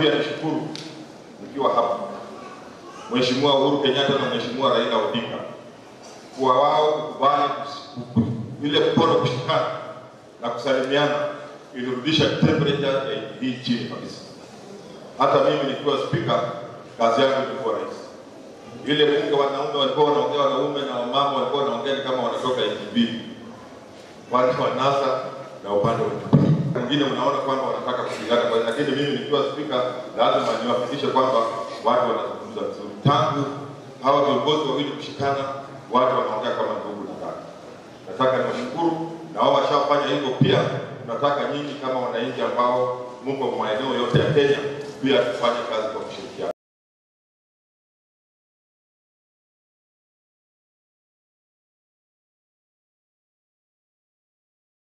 Pia nishukuru nikiwa hapa Mheshimiwa Uhuru Kenyatta na Mheshimiwa Raila Odinga kwa wao kukubali ile mkono kushikana na kusalimiana ilirudisha temperature ya hii chini kabisa. Hata mimi nikiwa spika, kazi yangu ilikuwa rahisi. Ile bunge wanaume walikuwa wanaongea wanaume na wamama walikuwa wanaongea kama wanatoka NGB, upande wa NASA na upande wa Jubilee. mnaona kwamba wanataka kushindana kwa, lakini mimi nikiwa spika lazima niwahakikishe kwamba watu wanazungumza vizuri. Tangu hawa viongozi wawili kushikana, watu wanaongea kama ndugu na kaka. Nataka niwashukuru na wao washafanya hivyo pia. Nataka nyinyi kama wananchi ambao mko maeneo yote ya Kenya pia tufanye kazi